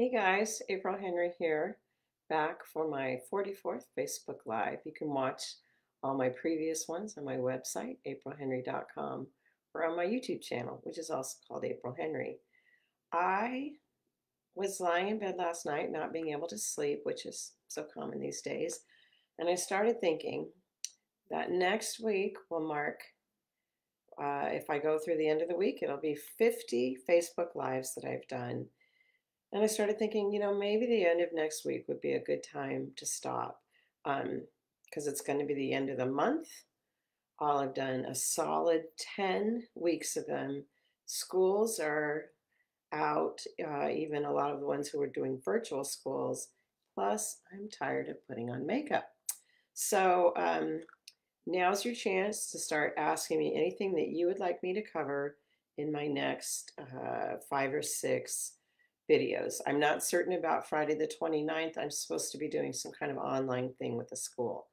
Hey guys, April Henry here, back for my 44th Facebook Live. You can watch all my previous ones on my website, aprilhenry.com, or on my YouTube channel, which is also called April Henry. I was lying in bed last night, not being able to sleep, which is so common these days, and I started thinking that next week will mark, uh, if I go through the end of the week, it'll be 50 Facebook Lives that I've done and I started thinking, you know, maybe the end of next week would be a good time to stop because um, it's going to be the end of the month. All have done a solid 10 weeks of them. Schools are out, uh, even a lot of the ones who are doing virtual schools. Plus, I'm tired of putting on makeup. So um, now's your chance to start asking me anything that you would like me to cover in my next uh, five or six videos. I'm not certain about Friday the 29th. I'm supposed to be doing some kind of online thing with the school.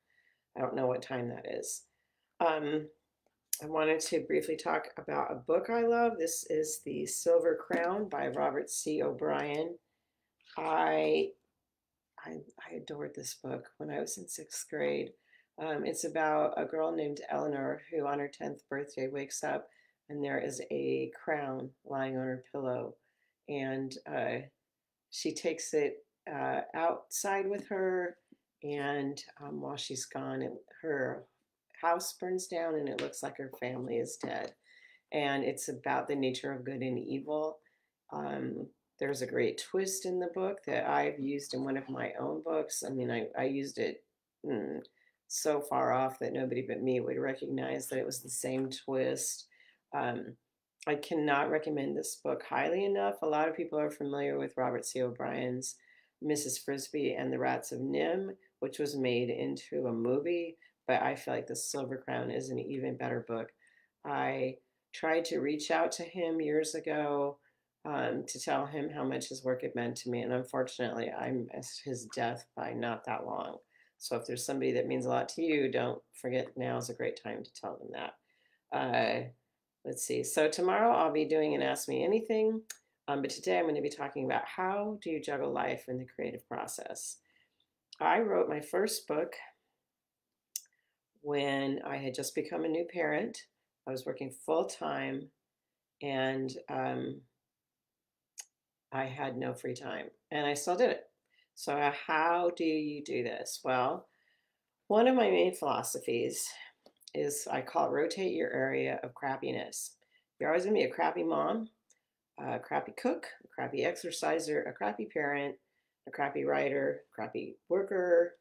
I don't know what time that is. Um, I wanted to briefly talk about a book I love. This is The Silver Crown by Robert C. O'Brien. I, I, I adored this book when I was in sixth grade. Um, it's about a girl named Eleanor who on her 10th birthday wakes up and there is a crown lying on her pillow and uh, she takes it uh, outside with her. And um, while she's gone, it, her house burns down, and it looks like her family is dead. And it's about the nature of good and evil. Um, there's a great twist in the book that I've used in one of my own books. I mean, I, I used it mm, so far off that nobody but me would recognize that it was the same twist. Um, I cannot recommend this book highly enough. A lot of people are familiar with Robert C. O'Brien's Mrs. Frisby and the Rats of NIMH, which was made into a movie, but I feel like The Silver Crown is an even better book. I tried to reach out to him years ago um, to tell him how much his work had meant to me, and unfortunately, I missed his death by not that long. So if there's somebody that means a lot to you, don't forget now is a great time to tell them that. Uh, Let's see. So tomorrow I'll be doing an Ask Me Anything, um, but today I'm going to be talking about how do you juggle life and the creative process. I wrote my first book when I had just become a new parent. I was working full time and um, I had no free time, and I still did it. So, how do you do this? Well, one of my main philosophies is I call it rotate your area of crappiness. You're always going to be a crappy mom, a crappy cook, a crappy exerciser, a crappy parent, a crappy writer, crappy worker,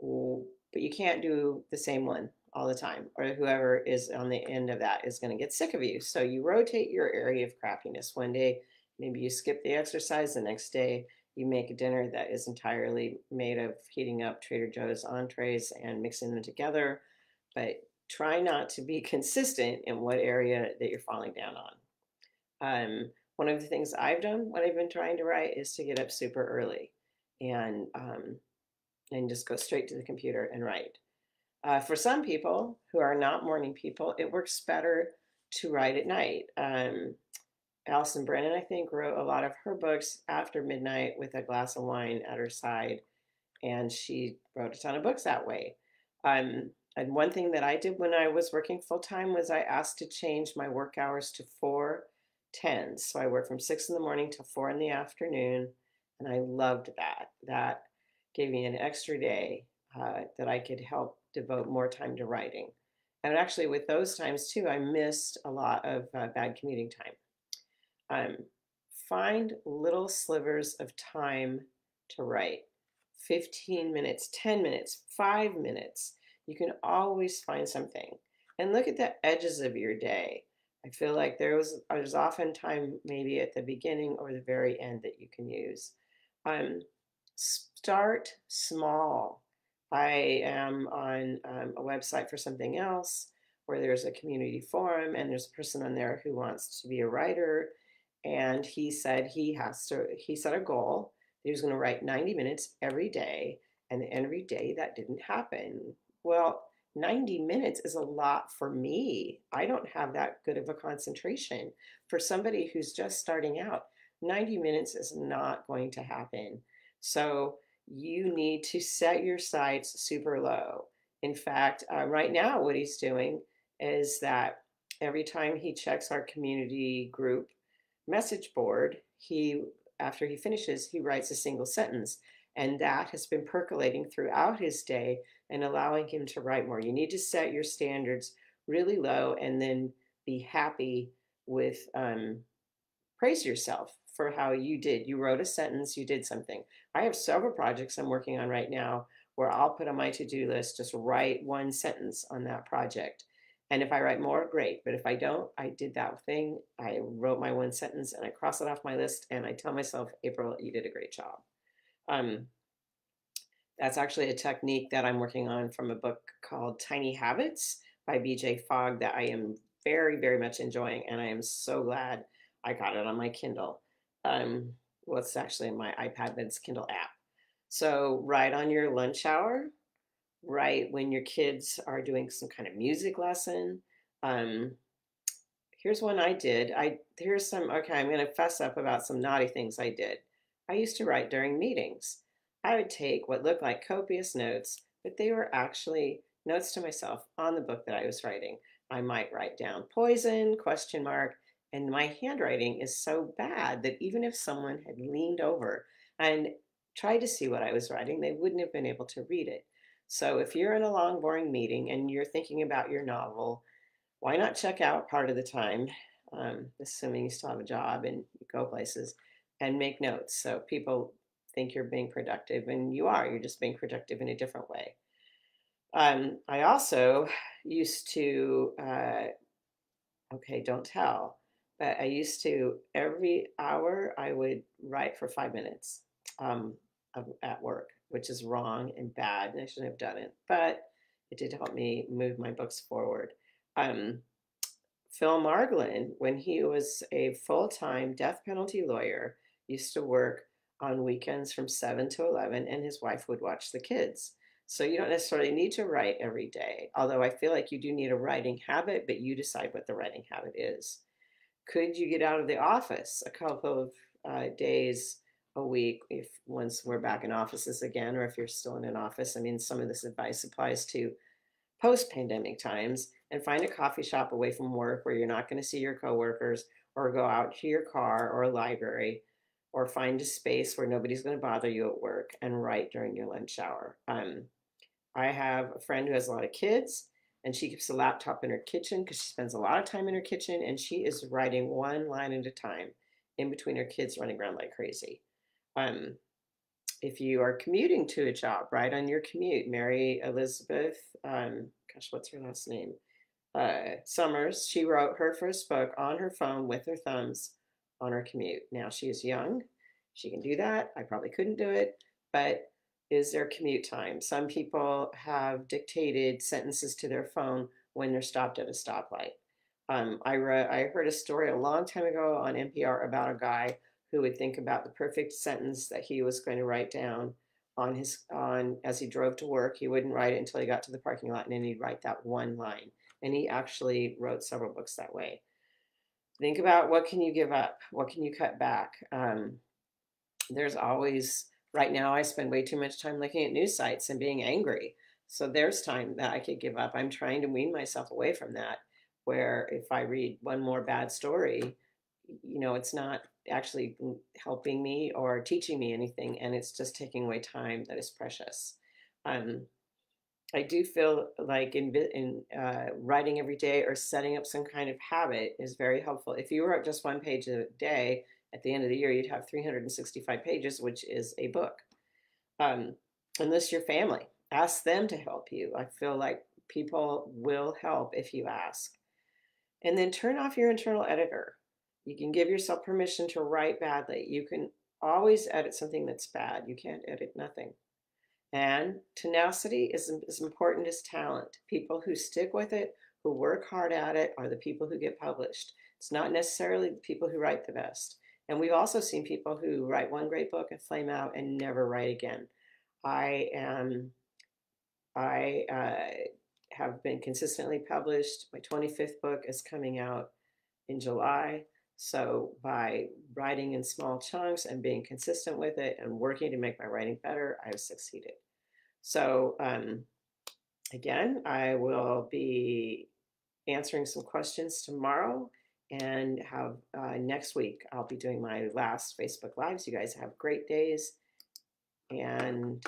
but you can't do the same one all the time, or whoever is on the end of that is going to get sick of you. So you rotate your area of crappiness. One day, maybe you skip the exercise, the next day, you make a dinner that is entirely made of heating up Trader Joe's entrees and mixing them together but try not to be consistent in what area that you're falling down on. Um, one of the things I've done when I've been trying to write is to get up super early and um, and just go straight to the computer and write. Uh, for some people who are not morning people, it works better to write at night. Um, Allison Brennan, I think, wrote a lot of her books after midnight with a glass of wine at her side, and she wrote a ton of books that way. Um, and one thing that I did when I was working full time was I asked to change my work hours to four tens. So I work from six in the morning to four in the afternoon. And I loved that. That gave me an extra day uh, that I could help devote more time to writing. And actually, with those times too, I missed a lot of uh, bad commuting time. Um, find little slivers of time to write 15 minutes, 10 minutes, five minutes you can always find something. And look at the edges of your day. I feel like there was there's often time maybe at the beginning or the very end that you can use. Um, start small. I am on um, a website for something else where there's a community forum and there's a person on there who wants to be a writer and he said he has to he set a goal he was going to write 90 minutes every day and every day that didn't happen well, 90 minutes is a lot for me. I don't have that good of a concentration. For somebody who's just starting out, 90 minutes is not going to happen. So you need to set your sights super low. In fact, uh, right now, what he's doing is that every time he checks our community group message board, he after he finishes, he writes a single sentence. And that has been percolating throughout his day and allowing him to write more. You need to set your standards really low and then be happy with um, praise yourself for how you did. You wrote a sentence, you did something. I have several projects I'm working on right now where I'll put on my to do list, just write one sentence on that project. And if I write more, great. But if I don't, I did that thing. I wrote my one sentence and I cross it off my list and I tell myself, April, you did a great job. Um, that's actually a technique that I'm working on from a book called Tiny Habits by BJ Fogg that I am very, very much enjoying. And I am so glad I got it on my Kindle. Um, well, it's actually my iPad, but it's Kindle app. So, write on your lunch hour, write when your kids are doing some kind of music lesson. Um, here's one I did. I here's some. Okay, I'm going to fess up about some naughty things I did. I used to write during meetings. I would take what looked like copious notes, but they were actually notes to myself on the book that I was writing. I might write down poison, question mark, and my handwriting is so bad that even if someone had leaned over and tried to see what I was writing, they wouldn't have been able to read it. So if you're in a long, boring meeting and you're thinking about your novel, why not check out part of the time, um, assuming you still have a job and you go places, and make notes so people think you're being productive, and you are. You're just being productive in a different way. Um, I also used to, uh, okay, don't tell, but I used to every hour I would write for five minutes um, at work which is wrong and bad, and I shouldn't have done it. But it did help me move my books forward. Um, Phil Margolin, when he was a full time death penalty lawyer, used to work on weekends from 7 to 11, and his wife would watch the kids. So you don't necessarily need to write every day, although I feel like you do need a writing habit, but you decide what the writing habit is. Could you get out of the office a couple of uh, days a week if once we're back in offices again, or if you're still in an office. I mean, some of this advice applies to post pandemic times and find a coffee shop away from work where you're not going to see your coworkers or go out to your car or a library or find a space where nobody's going to bother you at work and write during your lunch hour. Um, I have a friend who has a lot of kids and she keeps a laptop in her kitchen because she spends a lot of time in her kitchen and she is writing one line at a time in between her kids running around like crazy um, if you are commuting to a job, write on your commute, Mary Elizabeth, um, gosh, what's her last name? Uh, Summers, she wrote her first book on her phone with her thumbs on her commute. Now she is young, she can do that. I probably couldn't do it, but is there commute time? Some people have dictated sentences to their phone when they're stopped at a stoplight. Um, I, re- I heard a story a long time ago on NPR about a guy who would think about the perfect sentence that he was going to write down on his on as he drove to work. He wouldn't write it until he got to the parking lot, and then he'd write that one line. And he actually wrote several books that way. Think about what can you give up? What can you cut back? Um, there's always right now. I spend way too much time looking at news sites and being angry. So there's time that I could give up. I'm trying to wean myself away from that. Where if I read one more bad story, you know, it's not actually helping me or teaching me anything, and it's just taking away time that is precious. Um, I do feel like in, in uh, writing every day or setting up some kind of habit is very helpful. If you wrote just one page a day, at the end of the year, you'd have 365 pages, which is a book. Um, unless your family, ask them to help you. I feel like people will help if you ask. And then turn off your internal editor. You can give yourself permission to write badly. You can always edit something that's bad. You can't edit nothing. And tenacity is as important as talent. People who stick with it, who work hard at it, are the people who get published. It's not necessarily the people who write the best. And we've also seen people who write one great book and flame out and never write again. I am, I uh, have been consistently published. My 25th book is coming out in July. So by writing in small chunks and being consistent with it and working to make my writing better, I've succeeded. So um, again, I will be answering some questions tomorrow and have uh, next week I'll be doing my last Facebook Lives. You guys have great days and